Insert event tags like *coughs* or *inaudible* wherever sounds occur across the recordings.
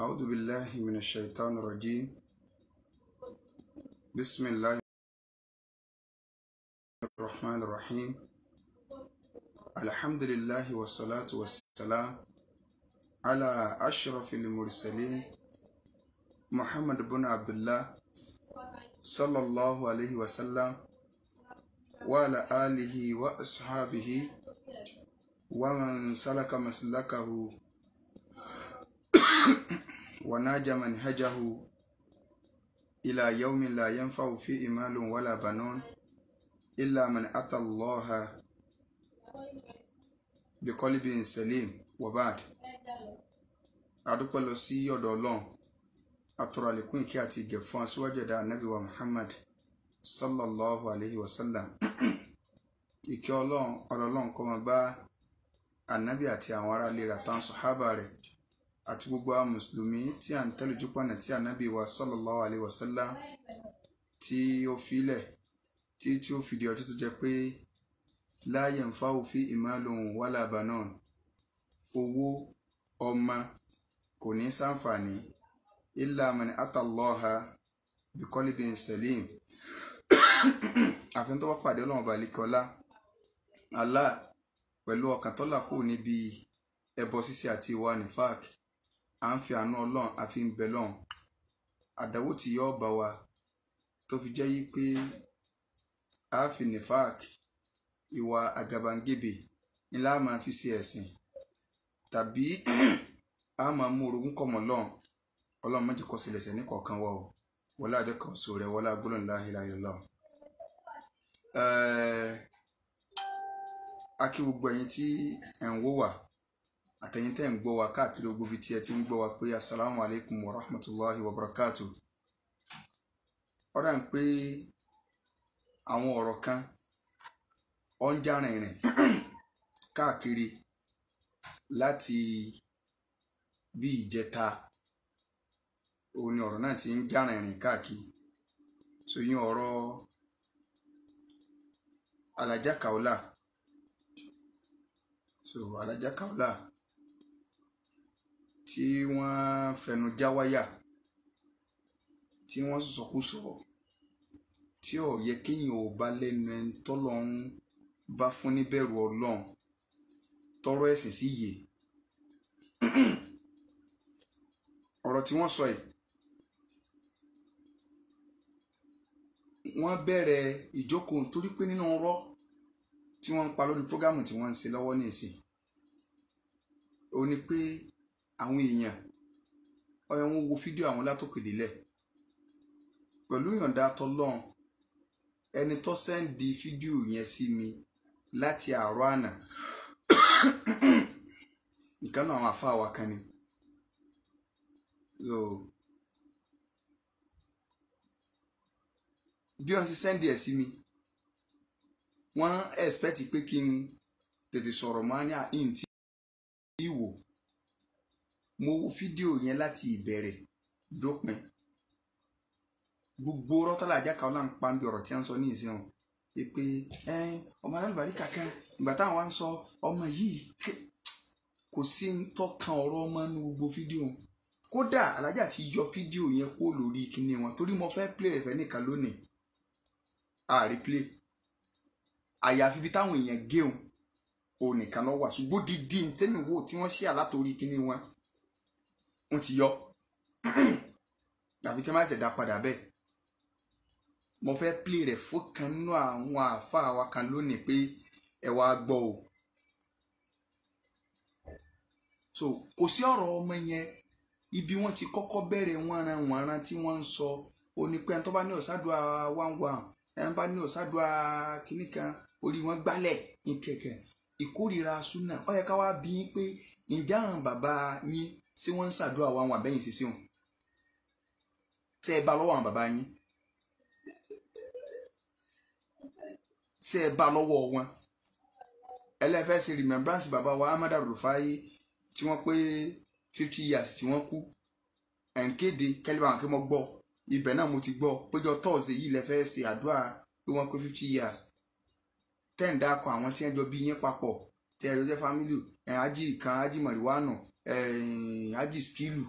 أعوذ بالله من الشيطان الرجيم. بسم الله الرحمن الرحيم. الحمد لله والصلاة والسلام على أشرف المرسلين محمد بن عبد الله صلى الله عليه وسلم وعلى آله وأصحابه ومن سلك مسلكه. وناج منهجه إلى يوم لا ينفع فيه مال ولا بنون إلا من أتى الله بقلب سليم وبعد adúpẹ́ lọ sí ọ̀dọ̀ ọlọ́run atọ́rọ àlékún ìkẹ́ àti ìgẹ̀ fún aṣíwájú ẹ̀dá anábì wa muhammad sallallahu alayhi wa sallam ìkẹ́ ọlọ́run ọ̀rọ̀ ọlọ́run kó máa bá anábì àti àwọn aráalé rẹ̀ àtàwọn sọ̀hábà rẹ̀ àti gbogbo àwọn mùsùlùmí tí à ń tẹ́lẹ̀ jùpọ̀nà tí anábì wa sallallahu alayhi wa sallam tí ó filẹ̀ tí tí ó fìdí ọjọ́ tó jẹ́ pé la yanfa'u fi malun wala banun owó ọmọ kò ní ṣàǹfààní illa man atallaha biqalbin salim. Àfi tó bá pàdé ọlọ́run balikọ́lá Allah pẹ̀lú ọkàn tó là kúrò níbi ẹbọ ṣíṣe àti ìwà nifak à ń fi àánú ọlọ́run àfi ń bẹ lọ́run àdánwò tí yọ́ bá wa tó fi jẹ́ yí pé a fi nifak ìwà àgàbàǹgebè ńlá máa fi ṣe ẹ̀sìn. Tàbí a máa mú orogún kọ̀mọ́ lọ́n ọlọ́run. Kọ́ sílẹ̀ sẹ́ ní kọ̀ọ̀kan wọ́ ọ wọlé àdẹ́kọ̀ ọ̀sọ̀ rẹ̀ wọlé agbólóhùn ilaha illallah. a kí tí ẹ̀ ń wò wá àtẹ̀yin tẹ́ ń gbọ́ wá káàkiri gbogbo ibi tí ẹ ti ń gbọ́ wá pé asalaamu alaykum wa rahmatulahi wa barakatu. ọ̀rẹ́ ń pé àwọn ọ̀rọ̀ kan ọ̀ ń já rìnrìn *coughs* káàkiri láti bí ìjẹta. Òun ni ọ̀rọ̀ náà ti ń já rìnrìn káàkiri. So yín ọ̀rọ̀ alájà so alájà kaula tí wọ́n fẹnu já wáyà tí wọ́n sọkúsọ tí ò yẹ kéèyàn ò bá lẹ́nu ẹni tọ́lọ́run bá fún níbẹ̀rù ọlọ́run tọrọ ẹ̀sìn sí yìí *clears throat* ọ̀rọ̀ tí wọ́n sọ yìí wọ́n bẹ̀rẹ̀ ìjókòó torí pé nínú ọ̀rọ̀ tí wọ́n ń pa lórí prógámù tí wọ́n ń ṣe lọ́wọ́ ní ìsìn ó ní pé àwọn èèyàn. Ọyọ wọn wo fídíò àwọn látòkè délẹ̀ pẹ̀lú ìyọ̀ǹda tọlọ́run ẹni tó sẹ́ǹdì fídíò yẹn sí mi láti àárọ̀ àná. Nǹkan náà àwọn àfáà wa kan ni. So bí wọ́n ti sẹ́ndì ẹ̀ sí mi wọ́n expect pé kí n tètè sọ̀rọ̀ máa ní wò mo wo fídíò yẹn láti ìbẹ̀rẹ̀ dópin. Gbogbo rọ́tàlá àjàkà ọ̀la ń pa ń bí ọ̀rọ̀ tí wọ́n sọ ní ìsìn wọn pé ọmọ alábàárí kankan ìgbà táwọn wá ń sọ ọmọ yìí kò sí ń tọ́kan ọ̀rọ̀ ọmọ nínú gbogbo fídíò. Kódà alájà ti yọ fídíò yẹn kó lórí kinní wọn torí mo fẹ́ play rẹ̀ fẹ́ nìkan lónìí. Ààrí play. Àyàfi ibi táwọn èèyàn géun òun nìkan lọ wà. Ṣùgbọ́n dídí tẹ́mi wò tí wọ́n ṣe àlátorí kinní wọn wọ́n ti yọ. *clears throat* Àfi tí wọ́n bá ṣẹ̀dá padà bẹ́ẹ̀ mo fẹ́ play rẹ̀ fún kan àwọn àáfàá wa kan lónìí pé ẹ wá gbọ́ o. So kò sí ọ̀rọ̀ ọmọ yẹn. Ibi wọ́n ti kọ́kọ́ bẹ̀rẹ̀ wọ́nran wọ́nran tí wọ́n ń sọ onípẹ́ ẹni tó bá ní ọ̀sádùá one ẹni bá ní ọ̀sádùá kínní kan orí wọn gbálẹ̀ nkẹ̀kẹ̀ ìkórìíra súnà. Ó wá bí pé ǹjẹ́ bàbá yín tí wọ́n ń ṣàdúrà one one bẹ́yìn sí sí wọn tẹ́ ẹ bá lọ́wọ́ àwọn bàbá yín. Tẹ́ ẹ bá lọ́wọ́ wọn. Ẹlẹ́fẹ́ sí remembrance bàbá wa Ahmad Rufai tí wọ́n pé fifty years tí wọ́n kú. Ẹ̀ ń kéde kẹ́lẹ́ báwọn kí wọ́n gbọ́. Ibẹ̀ náà mo ti gbọ́. Péjọ tọ́ọ̀sì yìí lẹ fẹ́ ṣe àdúrà pé wọ́n pé fifty years. Ten dákọ̀ àwọn tí wọ́n jọ bí yín papọ̀. Tí ẹ jọ jẹ́ family. Ẹ̀ ájì kan ájì mọ̀ríwánù ájì skilu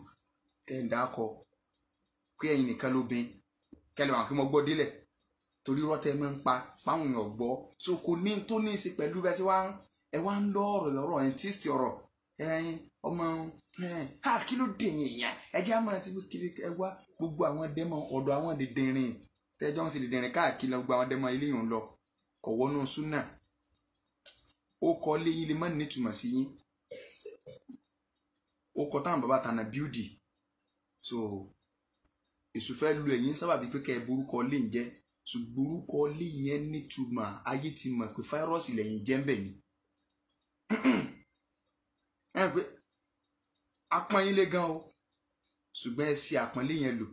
tẹ́ ń dákọ pé ẹ̀yin nìkan ló bin kẹlẹ́ wọn kí mo gbọ́ délẹ̀. Torí rọ́tẹ́ máa ń pa páwọn èèyàn gbọ́. So kò ní tó ní í ṣe pẹ̀lú bẹ́ẹ̀ tí wọ́n ẹ wá ń lọ ọ̀rọ̀ lọ́rọ̀ ẹ̀ tí ì ọ̀rọ̀. Ẹ̀yin ọmọ ha kí ló dé yẹn yẹn ẹ jẹ́ àmọ́ àti kiri ẹ wá gbogbo àwọn dẹ́mọ̀ ọ̀dọ̀ àwọn dìndìnrín tẹ́jọ́ ń sì dìndìnrín káàkiri gbogbo àwọn dẹ́mọ̀ ilé yìí ń lọ. Kọ̀ wọnú súnà. Ó kọ́ léyìn lè má nítumọ̀ sí yín ó kọ́ táwọn bàbá tànà bíúdì so èṣù fẹ́ lu ẹ̀yìn sábàbí pé kẹ́ ẹ borúkọ lè ń jẹ́. Ṣùgbọ́n orúkọ lè yẹn nítumọ̀ ayé ti mọ̀ pé fáírọ́ọ̀sì lẹ́yìn jẹ́ ń bẹ̀ ni. *clears throat* Ẹ pé apọ́nlé gan o. Ṣùgbọ́n ẹ ṣe àpọ́nlé yẹn lò.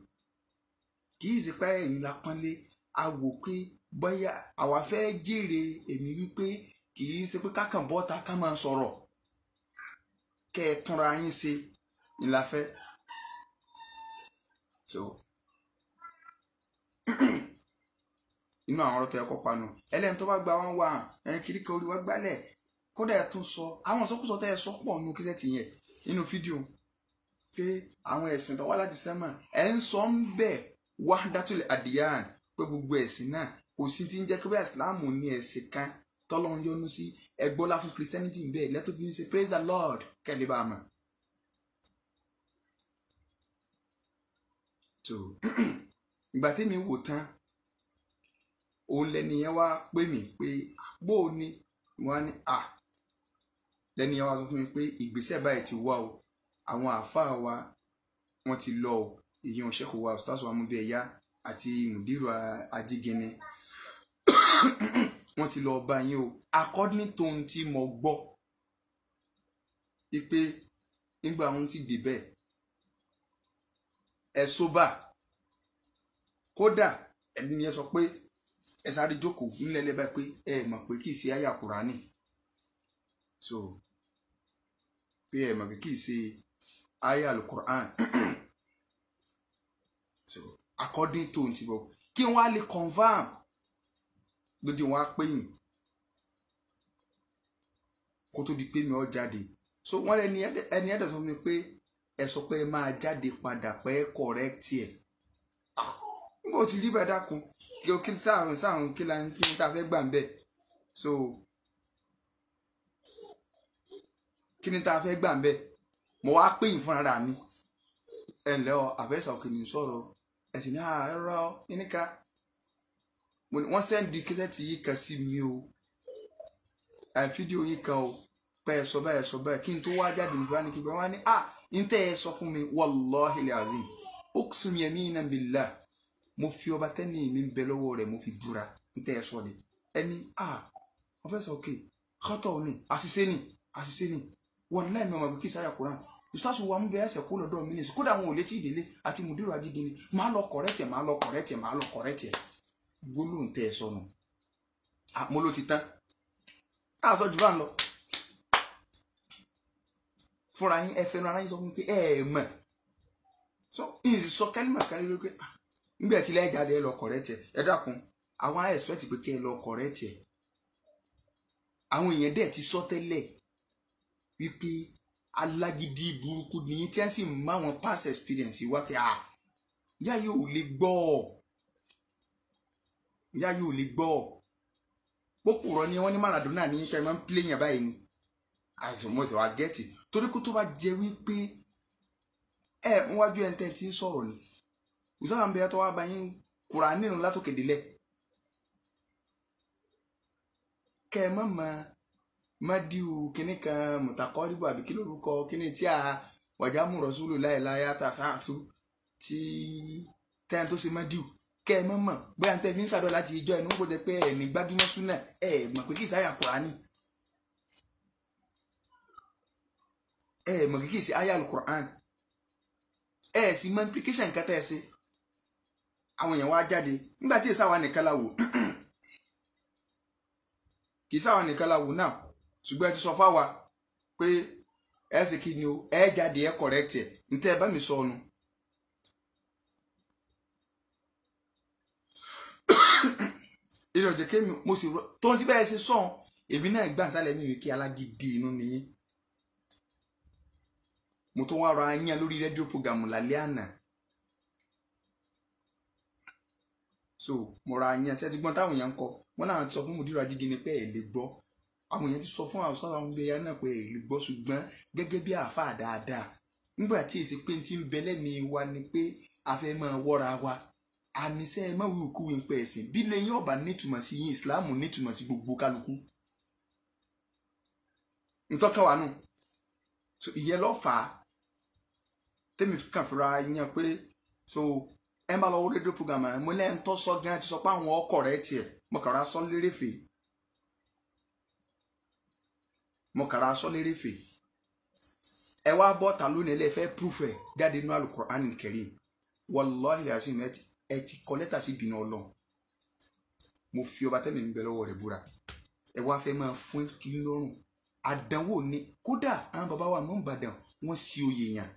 Kì í ṣe pé ẹ̀yin la pọ́nlé. A wò pé bóyá àwa fẹ́ jèrè èmi wípé kì í ṣe pé kákan bọ́ta ká máa sọ̀rọ̀ kẹ́ ẹ túnra yín ṣe ńlá fẹ́. So *clears throat* inú àwọn ọ̀rọ̀ tó yẹ kó panu. Ẹlẹ́ni tó bá gba wọn wà ẹ̀yìn kiri kan wa gbálẹ̀ kódà ẹ̀ tún sọ. Àwọn ìsọkúsọ tẹ́ ẹ sọ pọ̀ nínú kíṣẹ́ tì yẹn nínú fídíò pé àwọn ẹ̀sìn tó wá láti sẹ́mà ẹ̀ ń sọ ń bẹ̀ wahdatul adiyan pé gbogbo ẹ̀sìn náà kò sí ti ń jẹ́ pé islam ní ẹ̀sìn kan tọ́lọ́ ń yọ́nú sí ẹgbọ́lá fún christianity ń bẹ̀. Lẹ́tọ́ fi ṣe praise the lord. Kẹ́lẹ́ bá a mọ̀. so *clears throat* ìgbà tẹ́mi wò tán òun lẹni yẹn wá pè mí pé o ní wọn á ní à. Lẹni yẹn wá sọ fún mi pé ìgbésẹ̀ báyìí ti wá o. Àwọn àáfàá wa wọ́n ti lọ o. Ìyẹn ṣẹ́kù wa ọ̀sítàṣọ amúbẹ̀yà àti mùdírù ajígẹni *clears throat* wọ́n ti lọ bá yín o. According to ohun tí mo gbọ́ pé nígbà wọn ti débẹ̀ ẹ sóbà kódà ẹni yẹn sọ pé ẹ sáré jókòó nílẹ̀ lẹ́bàá pé ẹ mọ̀ pé kì í ṣe àyà kùránì. So pé ẹ mọ̀ pé kì í ṣe àyà alukur'an *clears throat* so according to ti bọ̀ kí wọ́n á lè confam lóde wọn á pè yín kó tó di pé mi ò jáde. So wọ́n lẹ ẹni ẹ̀dọ̀ sọ mi pé ẹ sọ pé ẹ máa jáde padà pé ẹ correct ẹ̀. Nígbà tí rí bẹ́ẹ̀ dákun. Kí o kí sáàrùn sáàrùn kí la kí n ta fẹ́ gbà ń bẹ̀ so kí ni ta fẹ́ gbà ń bẹ̀ mo wá pè yín fúnra mi. Ẹ ǹlẹ́ ọ àfẹ́sà òkè ní sọ̀rọ̀. Ẹ sì ní àárọ̀ níníkà wọ́n sẹ́ndì kíṣẹ́ẹ̀tì yìí kan sí mi o. Fídíò yìí kan o. Pé ẹ sọ báyìí sọ báyìí. Kí n tó wá jáde nígbà ní kíkọ́ wá ní à ń tẹ́ ẹ sọ fún mi wallahi al-azim uqsim yaminan billah. Mo fi ọba tẹ́ni mi ń bẹ lọ́wọ́ rẹ̀ mo fi búra. Ń tẹ́ ẹ sọ de ẹni à wọ́n fẹ́ sọ òkè kọ́tọ̀ ni àṣìṣe ni àṣìṣe ni. Wallahi mi ọmọ kí sáyà Kùránì ìsọ́sù wa mú bẹ ẹsẹ̀ kó lọ́dọ̀ mi nìsí kódà àwọn ò létí ìdílé. Àti mùdírò ajígini máa lọ gbólóhùn tẹ́ ẹ sọnù mo ló ti tán. Á sọ jù bá ń lọ. Fúnra yín ẹ fẹnu ara yín sọ fún mi pé ẹ ẹ mọ̀. So yín sì sọ kálímà lórí pé nígbà tí lẹ́yìn jáde ẹ lọ kọ̀rẹ́tì ẹ. Dákun àwọn á expect pé kẹ́ ẹ lọ kọ̀rẹ́tì ẹ. Àwọn èèyàn dẹ̀ ti sọ tẹ́lẹ̀ wípé alágídí burúkú nìyí tí wọ́n sì mú àwọn past experience wá pé ah yá yóò lè gbọ́ yá yóò lè gbọ́. Pópùrọ̀ ni wọ́n ní Maradona ní pẹ́ máa ń pílé báyìí ni. Àìsàn mo sì wá gẹ́ẹ̀tì torí kó tó bá jẹ wípé ẹ níwájú ẹni tẹ́ ti ń sọ̀rọ̀ ni. Ìsọ̀rọ̀ ń bẹ tó wá bá yín kura nínú látòkè délẹ̀. Kẹ́ ẹ má máa madiu kini kan mutakọribu àbí kí lórúkọ kini tí a wàjámù rọsúlù láìláyà àtàfáàfù tí tẹ́yìn tó ṣe madiu kẹ́ ẹ mọ̀mọ̀. Bóyá ń tẹ́ fi ń sàdọ̀ láti ìjọ ẹnu kó jẹ pé ẹ̀ ní gbájúmọ́ súnà ẹ̀ mọ̀ pé kì í sáyà kùránì. Ẹ̀ mọ̀ kì í ṣe àyà alukur'an ẹ̀ sì mọ implication nǹkan tẹ́ ẹ ṣe. Àwọn èèyàn wá jáde. Nígbà tí wà nìkan la wò. Kì í sáwọn nìkan la wò náà. Ṣùgbọ́n ẹ ti sọ fáwa pé ẹ ṣe kí ni o? Ẹ jáde ẹ correct ẹ. Ntẹ ẹ bá mi sọ ọnu. Ilé ọ̀jẹ̀ kémi mo sì rọ tó ń ti bẹ́ẹ̀ ṣe sọ̀n èmi náà gbà sálẹ̀ mi kí alágídí inú nìyí. mo tún wá ra yín lórí rédíò program lálẹ́ àná. So mo ra yín ṣe ti gbọ́n táwọn èèyàn ń kọ? Wọn náà sọ fún mùdírò ajígi ni pé ẹ lè gbọ́. Àwọn èèyàn ti sọ fún àwọn sọ́dọ̀ àwọn gbéyà náà pé ẹ lè gbọ́ ṣùgbọ́n gẹ́gẹ́ bí àáfàá dáadáa nígbà tí èsì pé ti ń bẹ lẹ́mìí wa ni pé a fẹ́ máa wọ́ra wa àníṣe ẹ má wí òkú wí ń pẹ́ ẹ̀sìn. Bí lẹ́yìn ọ̀bà nítumọ̀ sí yín ìsìláàmù nítumọ̀ sí gbogbo kálukú. Ntọ́ka wa nù. So ìyẹn lọ fà á. Tẹ́mi kàn fúnra yẹn pé so ẹ bá lọ rédíò program rẹ. Mo lẹ́yìn tó sọ gan ti sọ pé àwọn ọkọ̀ rẹ tiẹ̀. Mo kàrà sọ lérèfé mo kàrà sọ lérèfé ẹ wá bọ́ ta lónìí ẹ fẹ́ proof ẹ jáde nínú Al-Qur'an Al-Karim wàláhi làásìm ẹ kọ lẹ́tà sí ìbínú ọlọ́run. Mo fi ọba tẹ́mi ń bẹ lọ́wọ́ rẹ̀ búra. Ẹ wá fẹ́ máa fún kí lọ́rùn. Àdánwò ni. Kódà àwọn bàbá wa mọ̀ ń bàdàn wọ́n sí oyè yàn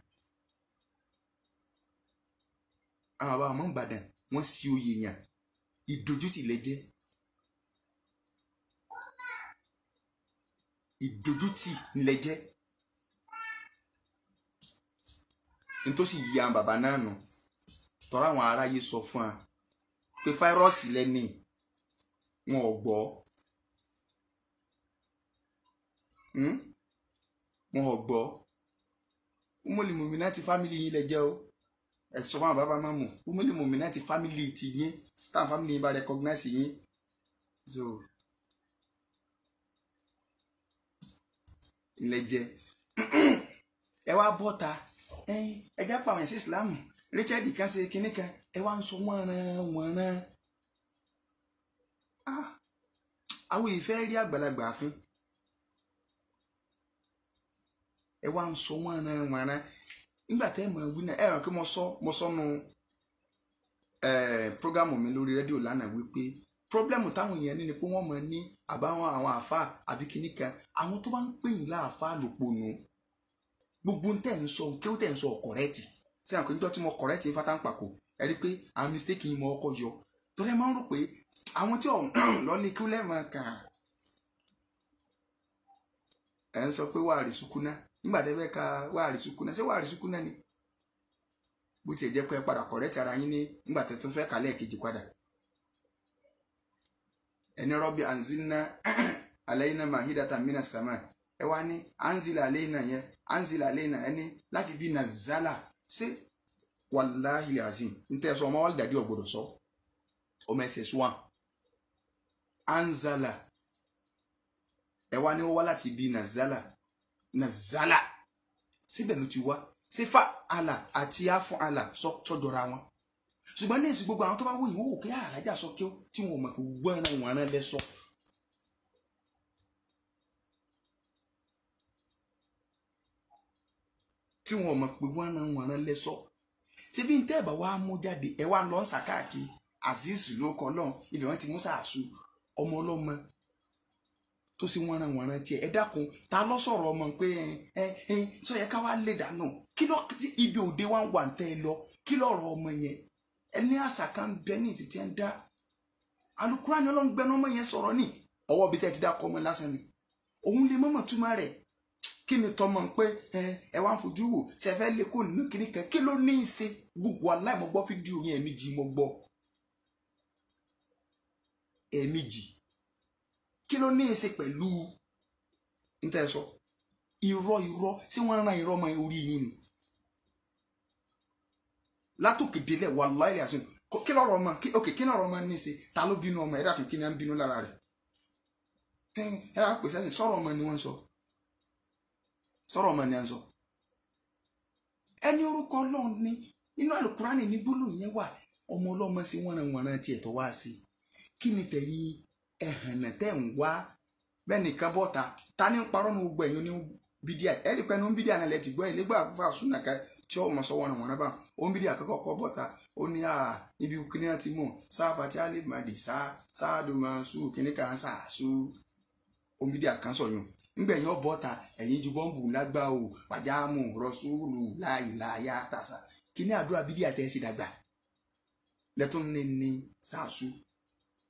àwọn bàbá wa mọ̀ ń bàdàn wọ́n sí oyè yàn ìdójútì lẹ́jẹ́ ìdójútì lẹ́jẹ́ nítòsí yí àwọn bàbá náà nù tọ́ra àwọn aráyé sọ fún wa pé fáírọ́ọ̀sì lẹ́ni wọn ò gbọ́. Wọn ò gbọ́. Umoli mumina ti fámìlì yín lẹ jẹ́ o. Ẹ sọ fún àwọn bàbá máa mú umoli mumina ti fámìlì ti yín táwọn fámìlì yín bá recognize yín. So ilẹ̀ jẹ́. *clears throat* Ẹ wá bọ́ta. Ẹ já pa àwọn ẹ̀sìn ìsìlámù Richard kan ṣe kinní kan ẹ wá ń sọ wọ́nran wọ́nran àwọn ìfẹ́ rí àgbàlagbà fún ẹ wá ń sọ wọ́nran wọ́nran nígbà tẹ́ mọ̀ wí náà ẹ ràn kí mo sọ mo sọ nu programu mi lórí rédíò lánàá wípé pọ́blẹ́mù táwọn èèyàn ní ni pé wọ́n mọ̀ ní àbáwọn àwọn àáfàá àbí kinní kan. Gbogbo tẹ̀ ń sọ ó tẹ̀ ń sí àwọn ìjọ tí mo correct ní fátánpàkò ẹ rí i pé àwọn mistake yìí mo ọkọ yọ. Torí ẹ máa ń rò pé àwọn tí *clears throat* lọ́lé kí ó lẹ́ẹ̀mọ kàn ẹ̀ ń sọ pé rí sukuna. Nígbà tẹ́ fẹ́ ka rí sukuna ṣé rí sukuna ni? Bó tiẹ̀ jẹ́ pé ẹ padà correct ara yín ní nígbà tẹ́ tó fẹ́ kálẹ̀ kejì padà. Ẹni rọ́bì anzilna *clears throat* alayna mahidata mina sama ẹ wá ní anzila alayna yẹn anzila alayna ẹni láti bí nazala ṣé wàláhì azim n tẹ́ sọ ọmọ wàlú dàdí ọ̀gbọ́dọ̀ sọ. Ọmọ ẹsẹ̀ sùn wọn anzala. Ẹ wá ní ó wá láti bí nazala. Nazala. Síbẹ̀ ló ti wá. Sífà àlà àti àfọ̀n àlà sọ́jọ́ra wọn. Ṣùgbọ́n ní èsì gbogbo àwọn tó bá wòye wò kí àlájà sọ kí wọn ò mọ̀ pé gbọ́nràn wọn rán lẹ́sọ̀. Tí wọn mọ̀ pé wọ́n rán wọn rán lẹ́sọ̀. síbi ń tẹ́ẹ̀bà wá mú jáde ẹ wá lọ ń sàkáàkiri azeez ló kọ lọ́hùn ibẹ̀ wọ́n ti mú sàásù ọmọ ọlọ́mọ tó sì wọ́n rán wọn rán tiẹ̀. Ẹ dákun ta lọ sọ̀rọ̀ ọmọ pé ẹ ẹ sọ yẹ ká wá lè dànù. Kí lọ ibi òde wa ń wà ń tẹ́ ẹ lọ? Kí lọ́rọ̀ ọmọ yẹn? Ẹni àṣà kan bẹ ní ìsìn tí ń dá. Alukurani ọlọ́run gbẹnu ọmọ yẹn sọ̀rọ̀ ní ọwọ́ bíi tẹ́ ti dá kọ́ ọmọ lásán ni. Òun lè mọ̀mọ̀ túmọ̀ rẹ̀ kí ni tọmọ pé ẹ wá ń fojú wò ṣẹfẹ́ lè kó nínú kíní kan? Kí ló ní í ṣe? Gbogbo aláì mo gbọ́ fídíò yẹn ẹ̀mejì mo gbọ́. Ẹ̀mejì kí ló ní í ṣe pẹ̀lú níta ẹ sọ? Irọ́ irọ́. Ṣé wọ́n rán irọ́ mọ́ orí yín ni? Látòkè délẹ̀ wà láìlẹ àṣẹ kí lọ́rọ̀ ọmọ? Ok kí lọ́rọ̀ ọmọ ní í ṣe? Ta ló bínú ọmọ? Ẹ dàtún kí ni à ń bínú lára rẹ̀? Ẹ ẹ á pèsè sọ̀rọ̀ ọmọ ni wọ́n sọ sọ̀rọ̀ ọmọ ni à ń sọ. Ẹni orúkọ Ọlọ́run ní nínú àlùkùránì ní gbólóhùn yẹn wà ọmọ ọlọ́mọ sí wọ́n wọ́n tiẹ̀ tó wá sí. Kí ni tẹ̀yìn ẹ̀hànà tẹ̀ ń wá? Bẹ́ẹ̀ nìkan bọ́ta ta ní parọ́ ní gbogbo ẹ̀yìn ní bídíà ẹ̀rí pẹ́ẹ́nu bídíà náà lẹ ti gbọ́ ẹ̀ nígbà fún àsúnàká tí ó mọ̀ sọ́wọ́n wọn náà ó ń bídíà kọ́kọ́ kọ́ bọ́ta ó ní à ibi kíní àti mọ̀ sáfà tí a lè má dì sá sáàdù máa sú kíní kan sàásù ó ń bídíà kan sọ̀yún ńgbẹ̀yìn ọ bọ́ta ẹ̀yìn ju bọ́ǹbù lágbá o. Pàjámù rọ́ṣúlù láìláyà tàṣà kíní àdúrà ẹ sì dàgbà? Lẹ́tún ní ní sàásù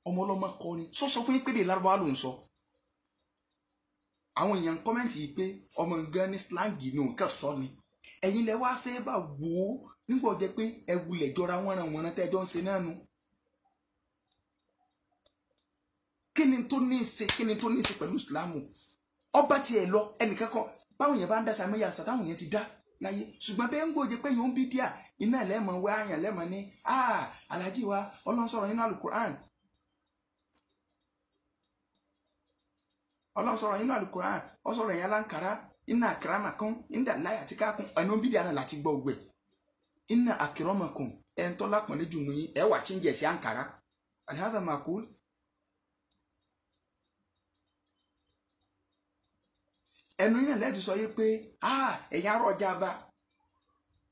ọmọ ọlọ́mọ kọrin sọ́sọ fún yín pé dè lárúbáwá ló ń sọ? Àwọn èèyàn kọ́mẹ́ǹtì yìí pé ọmọ nǹkan ní slangi ní nǹkan sọ ni. Ẹ̀yin lẹ wá fẹ́ bá wò ó nígbà jẹ́ pé ẹ wulẹ̀ jọra wọ́nran wọ́nran tẹ́jọ́ ń ṣe náà nu. kí ni tó ní í ṣe kí ni tó ní í ṣe pẹ̀lú ìsìlámù ọba tiẹ̀ lọ ẹnìkan kan báwọn yẹn bá ń dá sàmì yà sà táwọn yẹn ti dá láyé. Ṣùgbọ́n bẹ́ẹ̀ ń gbòòjẹ́ pé yóò ń bí díà iná lẹ́mọ̀ wá àyàn lẹ́mọ̀ ní alájí wa ọlọ́run nínú alukur'an ọlọ́run sọ̀rọ̀ nínú alukur'an ọ sọ̀rọ̀ yẹn aláǹkárá. Iná àkàràmàkún iná láyà àti kákún ẹnu bí díà náà láti gbọ́ ògbẹ́. Iná àkìrọ́mọkùn ẹ̀ ń tọ́lá pọ̀nlé jù nù yín ẹ̀ wà tí ń jẹ̀ sí àǹkárá. Alihada ẹnu yìí náà lẹ́ẹ̀tì sọ yìí pé ẹ̀yin ará ọjà bá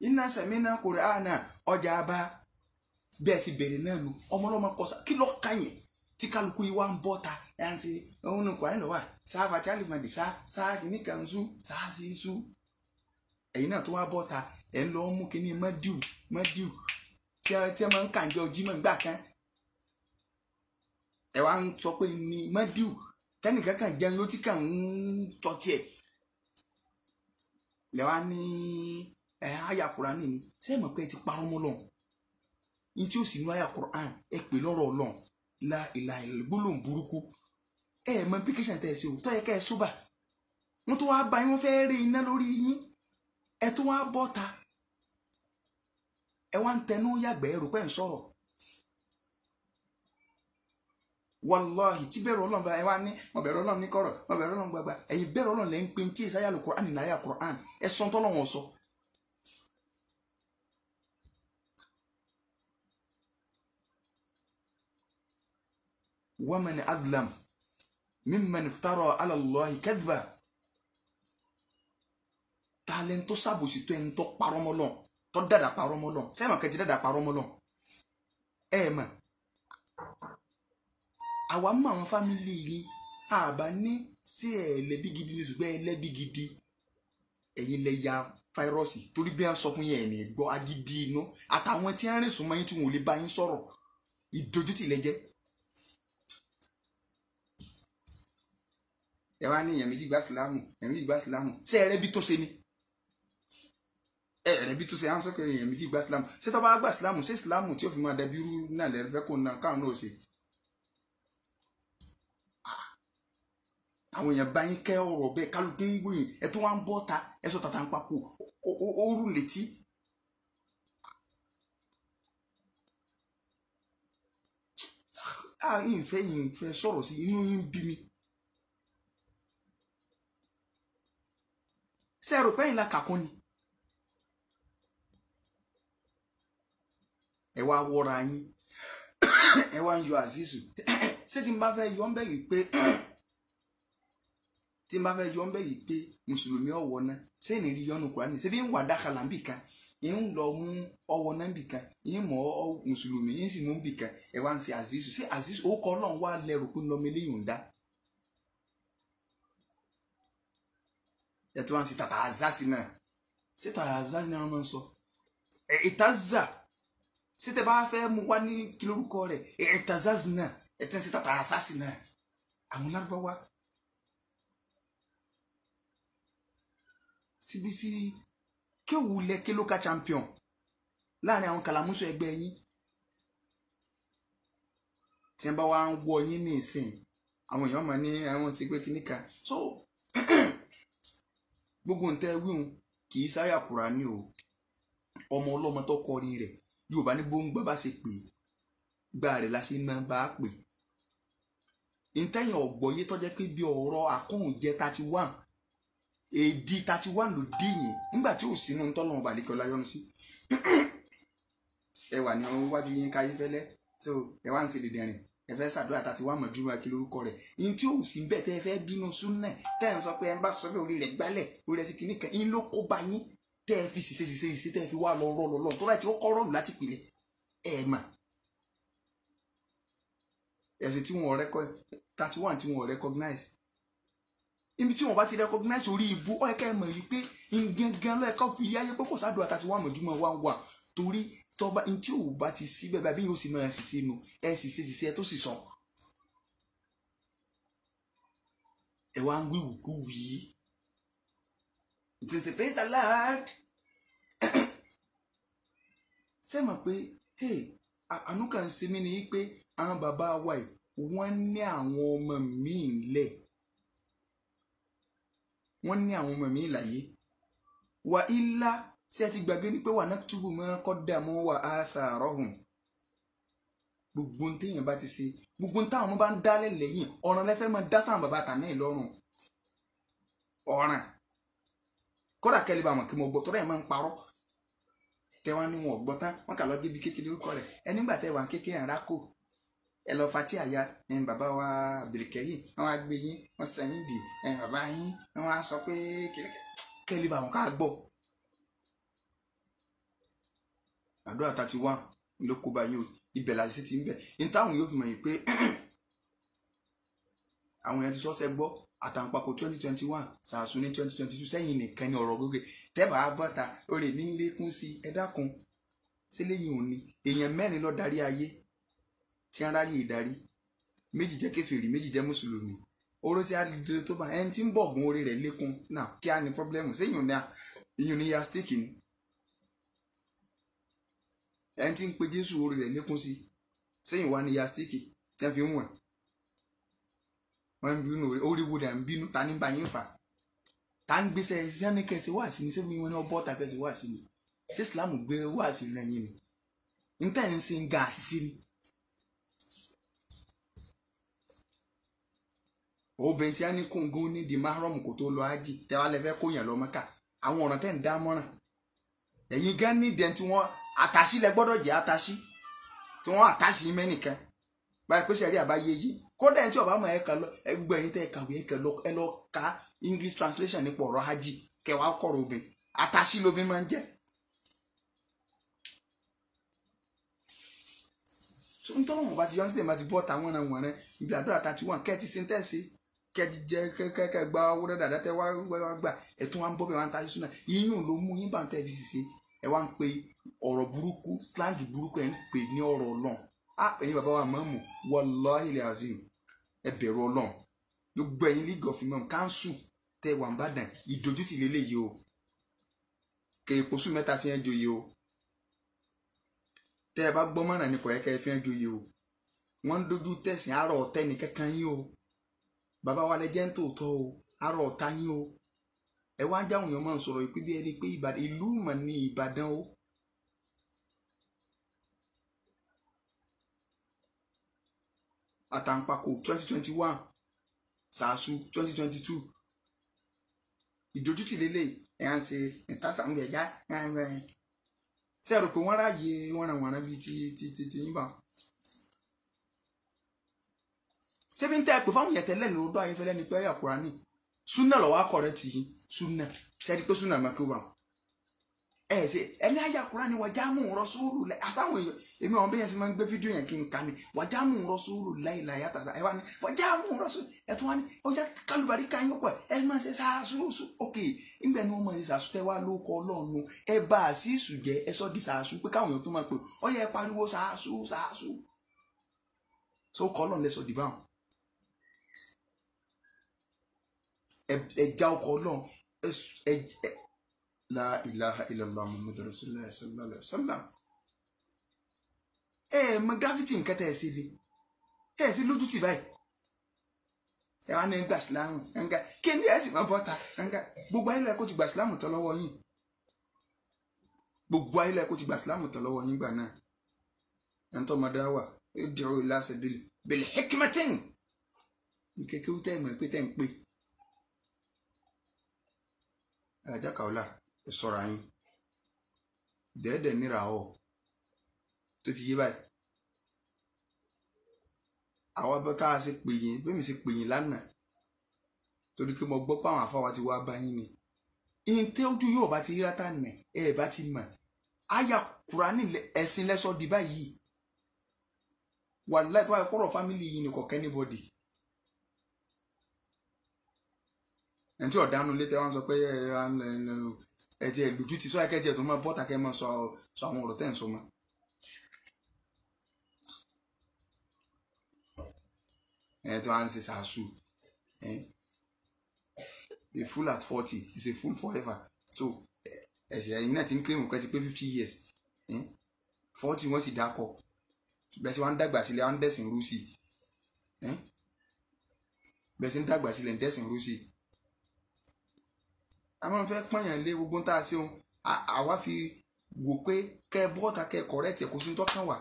iná sẹ̀mínà kòrè àná ọjà bá bẹ́ẹ̀ ti bèrè náà nu ọmọlọ́mọ kọsà kí ló kàyìn tí kálukú yìí wá ń bọ́ ta ẹ̀ ń ṣe òun ní kòrè lọ́wọ́ sáà bàtàlì màdì sá sáà kìíní kan sú sáà sí sú. Ẹ̀yin náà tó wá bọ́ ta ẹ̀ ń lọ mú kíní mọ́díù mọ́díù tí ẹ máa ń kànjọ jímọ̀ gbà kan. Ẹ̀ wá ń sọ pé ní mọ́díù tẹnìkan kan jẹun yóò ti kàn ń tọ́ tiẹ̀. Lẹ́wà ní ẹ̀ àyà Kùránì ni. Ẹ mọ̀ pé ẹ ti parọ́ mọ́ lọ́n ní tí ó sì nú àyà Kùránì ẹ pè lọ́rọ̀ ọlọ́n la ìlà ìgbólóhùn burúkú. Ẹ mọ implication tẹ̀ ṣe o. Tọ́ yẹ ká ẹ sóbà. Wọ́n tó wáá bá yín wọ́n fẹ́ rí iná lórí yín. Ẹ tó wáá bọ́ ta ẹ wá ń tẹnu yàgbẹ́ rò pé ń sọ̀rọ̀ wàláhì tí bẹ̀rù ọlọ́run bá ẹ wá ní mo bẹ̀rù ọlọ́run ní kọ̀rọ̀ mo bẹ̀rù ọlọ́run gbagba ẹ̀yin bẹ̀rù ọlọ́run lẹ́ ń pin tí ìsáyà lùkọ́ àní náyà Qur'an. Ẹ sọ tọ́lọ́wọ̀n sọ. waman adlam mimman iftara ala tó sábòsí tó ẹni tó parọ́ mọ́ lọ́n sẹ́yìn mọ̀ kẹ́tì dàdà parọ́ mọ́ mọ̀ àwa mọ àwọn fámìlì yìí. Àbá ní sí ẹlẹ́bí gidi ní ṣùgbọ́n ẹlẹ́bí gidi. Ẹ̀yin lẹ ya fáírọ́ọ̀sì torí bí wọ́n sọ fún yẹn ẹ̀ gbọ́ agídí inú àtàwọn tí wọ́n rìn sùn mọ́ yín tí wọ́n ò lè bá yín sọ̀rọ̀. Ìdójútì lẹ́jẹ́. ẹ wá ní èèyàn méjì sílámù èèyàn méjì sílámù ṣé ẹ rẹ bí tó ṣe ni? Ẹ rẹ bí tó ṣe àwọn sọkẹrẹ èèyàn méjì gba sílámù ṣé tó bá gba sílámù ṣé sílámù tí ó fi máa dàbí irú náà lẹ́rìí kó náà káwọn náà ṣe. Àwọn èèyàn bá yín kẹ́ ọ̀rọ̀ bẹ́ẹ̀ kálukú ń wòyìn ẹ tó wá ń bọ́ ta ẹ sọ tata ń papò ó rù létí. a yín fẹ́ yín fẹ́ sọ̀rọ̀ sí inú yín bí mi. ṣé ẹ rò pé yín la kàkún ni. ẹ wá wọra yín *coughs* ẹ wá ń yọ àzízù *coughs* ṣé tí n bá fẹ́ yọ ń bẹ̀ yìí pé *coughs* tí n bá fẹ́ yọ ń bẹ̀ yìí pé mùsùlùmí ọ̀wọ́ náà sẹ́yìn rí yọnu kúránì ṣé bí ń wà dákàlà ń bì kan ń lọ mú ọwọ́ náà ń bì kan ń mọ̀ mùsùlùmí ń sì mú ń bì kan ẹ wá ń ṣe àzízù ṣé àzízù ó kọ́ náà wà lẹ́rù pé ńlọmọ eléyìí ń dá. ẹ tó wá ń ṣe tàtà àzásì náà. Ṣé tàtà àzásì náà máa ń sọ? Ìtàzà. Ṣé tẹ bá fẹ́ mú wá ní kí rẹ̀? Ìtàzásì náà síbi sí kí òwú lẹ kí ló ká champion láàárín àwọn kàlàmúsọ ẹgbẹ́ yín. Tí wọn bá wá ń wọ yín ní ìsìn àwọn èèyàn mọ̀ ní àwọn pé kíní kan. So *clears throat* gbogbo ń tẹ wíhun kì í sáyà Kùránì o. Ọmọ ọlọ́mọ tó kọrin rẹ̀ Yorùbá ní gbóngbà bá ṣe pè gbà rẹ̀ la ṣe máa bá pè. Ntẹ́yìn ọ̀gbọ́yé tọ́jẹ́ pé bí ọ̀rọ̀ akóhùnjẹ thirty one èdè thirty one ló dé yẹn. Nígbà tí ò sínú ntọ́lọ́wọ́n balẹ̀kẹ́ ọláyọ́nu sí. Ẹ wà ní wájú yín káyé fẹ́lẹ́. Tó ẹ wá ń ṣe dìdìrín ẹ fẹ́ ṣàdúrà thirty one mọ̀júmọ́ kí lórúkọ rẹ̀. Yín tí ò sí bẹ́ẹ̀ tẹ́ ẹ fẹ́ bínú súnà tẹ́ ẹ ń sọ pé ẹ ń bá sọ pé orí rẹ̀ gbálẹ̀ orí rẹ̀ sì kìíní kan yín ló kó bá yín. Tẹ́ ẹ fi ṣiṣẹ́ ṣiṣẹ́ ṣiṣẹ́ tẹ́ ẹ fi wá lọ rọ́ lọ lọ tó láti kọ́kọ́ rọ́ọ̀lù láti pìlẹ̀ ẹ mà. Ẹ̀sìn tí wọ́n rẹ́kọ́ thirty one tí wọ́n recognize ibi tí wọ́n bá ti recognize orí ibu ọ̀ ẹ̀ka ẹ̀ mọ̀ yìí pé gangan lọ́ẹ̀ká fi yáyé pé kò sádùn thirty one mọ̀júmọ́ wá wà. Torí tọba ntí ò bá ti sí bẹ́ẹ̀ bí yóò sì máa sì sínú ẹ̀ sì ṣe sì ṣe ẹ̀ tó sì sọ. ẹ wá ń wíwù kú wí tètè praise the Lord. *coughs* Sẹ́mọ̀ pé hey àánú kan ṣe mí ni pé àwọn bàbá wa yìí wọ́n ní àwọn ọmọ míì ńlẹ̀ wọ́n ní àwọn ọmọ míì láyé. Wà ilá tí a ti gbàgbé ni pé wà náà túbù mọ́ kọ́ dààmú wà á sàárọ̀hùn gbogbo ohun téèyàn bá ti ṣe gbogbo ohun táwọn ọmọ bá ń dálẹ̀ lẹ́yìn ọ̀ràn lẹ́fẹ́ máa dá sáwọn bàbá tà náà lọ́rùn. Ọ̀ràn. Kódà kẹ́lẹ́ bá mọ̀ kí mo gbọ́ tọ́lá ẹ̀ máa ń parọ́. Tẹ́wọ́n ní wọn gbọ́ tán wọ́n kà lọ débi kékeré orúkọ rẹ̀. Ẹ nígbà tẹ́ wà kékeré ẹ̀ rákò ẹ lọ fatí àyà ẹn bàbá wa Abdulkarim wọn á gbé yín wọn sẹyìn dì ẹn bàbá yín wọn á sọ pé kẹ́lẹ́ bá wọn ká gbọ́. Àdúrà tá ti wá ló kó bá yín ibẹ̀ la ṣe ti ń bẹ̀. Ní táwọn yóò fi mọ̀ yìí pé *clears throat* àwọn yẹn ti sọ́sẹ́ gbọ́ àtàǹpàkò twenty twenty one sàásù ní twenty twenty two sẹ́yìn nìkan ní ọ̀rọ̀ gbogbo tẹ́bàá bọ́ta ó lè ní lékún sí ẹ dákun sílẹ̀yìn òní? Èèyàn mẹ́rin ló darí ayé tí ń ráyè ìdarí méjì jẹ́ kèfèrí méjì jẹ́ mùsùlùmí. Oró tí a dúró tó bá ẹni tí ń bọ̀ gun orí rẹ̀ lékún náà kí á ní pọ́blẹ́mù ìyún ní ya stíìkì ni? Ẹni tí ń pe Jésù orí rẹ̀ lékún sí sẹ́yìn wá ní ya tí wọ́n fi ń wọ̀n. Wọn ń bínú orí wo dà ń bínú? Ta ní bá yín fà? Ta ń gbèsè sani kẹsì wá sí ni? Sẹ́fún wọn ní ọbọ̀ ta kẹsì wá sí ni? Ṣé gbé wá sí rẹ̀ yín ni? Níta ń sin ga àṣìṣe ni. Obìnrin tí a ní kóńgó ní di mahram kò tó lọ ájì tẹ́wá lẹ fẹ́ kóyàn lọ Mẹ́kà àwọn ọ̀ràn tẹ́ ń dá mọ́ràn. Ẹ̀yin gan ní ìdẹ́n tí wọ́n àtàṣí lẹ gbọ́dọ̀ jẹ́ àtàṣí tí wọ́n àtàṣí mẹ́nìkan. Báyìí pé sẹ́rí àbáyé yìí kódà ẹni tí ọba mọ̀ ẹ kà lọ ẹgbẹ́ ẹni tẹ́ kàwé ẹ kà lọ ẹ lọ ka English translation nípa ọ̀rọ̀ hajj kẹwàá kọ̀rọ̀ obìnrin. Àtàṣí lóbi máa ń jẹ́. nítorí wọn bá ti yọ ní sílẹ̀ máa ti bọ́ táwọn náà wọ̀n rẹ ibi àdúrà ta ti wọ̀n kẹ́ ti sin tẹ́sí kẹ́ jẹ kẹ́kẹ́ gba owó dáadáa tẹ́ wá gbà ẹ̀tún wa ń bọ́ bẹ́ẹ̀ wá ń ta sísun náà. Iyún ló mú yín bá ń tẹ́ fi ṣiṣẹ́ ẹ wá ń pe ọ̀rọ̀ burúkú slang burúkú ẹ̀ ń pè ní ọ̀rọ̀ ọlọ́run. Á ẹ̀yin bàbá wa mọ̀ọ́mù wallahi azim ẹ bẹ̀rù ọlọ́run. Gbogbo ẹ̀yin league of imam council tẹ́ wà ń bàdàn ìdójútì lélẹ́yìí o. Ẹ̀ pọ̀ṣù mẹ́ta fi hàn joyè o. Tẹ́ ẹ bá gbọ́ mọ́nà ní kọ̀yẹ́ kẹ́ ẹ fi hàn joyè o. Wọ́n ń dojú tẹ̀sìn àárọ̀ ọ̀tẹ́ ní kankan yín o bàbá wa lẹ́jẹ́ ń tòótọ́ o àárọ̀ ọ̀tá yín o. Ẹ wá ń jáwọn èèyàn máa ń sọ̀rọ̀ ìpín bí ẹni pé ìlú mọ̀ ní Ìbàdàn o. Àtàǹpàkò twenty twenty one sàásù twenty twenty two. Ìdójútì lélẹ̀ ẹ̀ à ń ṣe ìsítàṣà ń gbẹ̀já ṣé ẹ rò pé wọ́n ráàyè wọ́nranwọ̀nran bíi ti ti ti ti yín bá ṣébi ń tẹ́ ẹ pé fáwọn yẹn tẹ́lẹ̀ lọ́dọ̀ ayéfẹ́lẹ́ ni pé ẹ̀yà Kùránì súnà lọ́wọ́ akọ̀rẹ́ tì yín súnà. Ṣẹ́ni pé súnà máa kí wà ẹ ṣe ẹni àyà Kùránì wàjámù rọ́súlù lẹ àsáwọn èèyàn èmi àwọn bẹ́yẹn sì máa ń gbé fídíò yẹn kí n kà ní wàjámù rọ́súlù láìláyà tàṣà ẹ wá ní wàjámù rọ́súlù ẹ tún wá ní ọjà kálùbárí káyọ̀ pọ̀. Ẹ máa ṣe sàásùsù. Òkè ńgbẹ́ ni wọ́n máa ṣe sàásù tẹ́ wá lóko ọlọ́run ẹ bá ìsù jẹ ẹ sọ di sàásù pé káwọn èèyàn tó máa pè ọ yẹ pariwo sàásù sàásù. So kọ́ ọlọ́run lẹ́sọ̀ dìbà wọn ẹ já ọkọ̀ ọlọ́run. Ẹ ẹ la ilaha illallah muhammadu rasulillah sallallahu alaihi wa sallam ẹ mọ gravity nǹkan tẹ ẹ sí ni. Ẹ sí lójú tì báyìí. Ẹ wá ní gbà sílámù ẹnga kí ni ẹ sì máa bọ́ta? Ẹnga gbogbo ayélujára kó ti gbà sílámù tán lọ́wọ́ yín. Gbogbo ayélujára kó ti gbà sílámù tán lọ́wọ́ yín gbà náà. Ẹni tó máa dá wà. Ó dìrò ìlàsẹ̀ bíi bil hikmatin nkeke wútẹ́ ìmọ̀ pé tẹ́ ń pè alájà kàwọ́là ẹ sọ̀rọ̀ yín. Dẹ́ẹ̀dẹ̀ níra ọ̀ tó ti yé báyìí. Àwa bọ́ tá a ṣe pè yín bí mi ṣe pè yín lánàá torí pé mo gbọ́ pé àwọn àfáwà ti wá bá yín ni. Ìyẹn tí ojú yóò bá ti rí rátà nẹ̀ ẹ bá ti mọ̀. Àyà Kùránì ẹ̀sìn lẹ́sọ̀ di báyìí. Wàláì tó wáyé kọ́rọ̀ fámìlì yìí ni kọ̀kẹ́ níbọ̀dì ẹni tí ọ̀dánù létẹ́ wọn sọ pé ẹ ti ẹ̀ lójú ti sọ ẹ̀kẹ́ tí ẹ̀ tó máa bọ́ta kẹ́ máa sọ àwọn ọ̀rọ̀ tẹ́ ń sọ mọ́. ẹ tí wọn ṣe sàásù a fool at forty is a fool forever so ẹsẹ̀ ẹ̀yin náà ti ń claim nǹkan ti pé fifty years fọ́ọ̀tì wọ́n sì dákọ̀ bẹ́ẹ̀ sì wọ́n ń dàgbà sílẹ̀ wọ́n ń dẹ̀sìn rúùsì bẹ́ẹ̀ sì ń dàgbà sílẹ̀ ń dẹ̀sìn rúùsì. àwọn fẹ́ pọ̀nyàn lé gbogbo tá a ṣe òun àwa fi wò pé kẹ́ ẹ bọ́ọ̀ta kẹ́ kọ̀rẹ́tì ẹ̀ kó sún tọ́kàn wà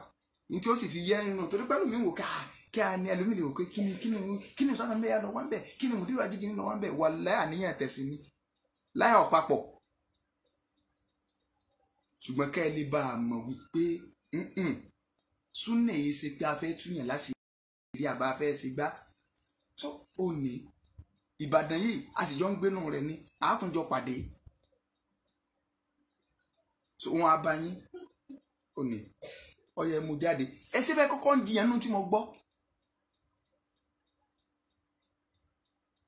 ní tí ó sì fi yẹ nínú torí pẹ́lú mi wò ká kí a ní ẹlòmíì lè wò pé kí ni kí ni kí ni sọ́nà mẹ́yà lọ wá ń bẹ̀ kí ni mùdírò ajígi nínú wá ń bẹ̀ wà láyà níyàn tẹ̀sí ni láyà ọ̀pápọ̀ ṣùgbọ́n kẹ́ ẹ lè bá a mọ̀ wípé súnà yìí ṣe pé a fẹ́ túyàn láti rí àbá fẹ́ ṣe gbá. Tó ò ní ìbàdàn yìí a sì ń gbénú rẹ̀ ní àátúnjọ pàdé. So wọn abayín ò ní ọyẹ mu jáde. Ẹ ṣe bẹ́ẹ̀ kọ́kọ́ ń jiyàn nínú tí mo gbọ́.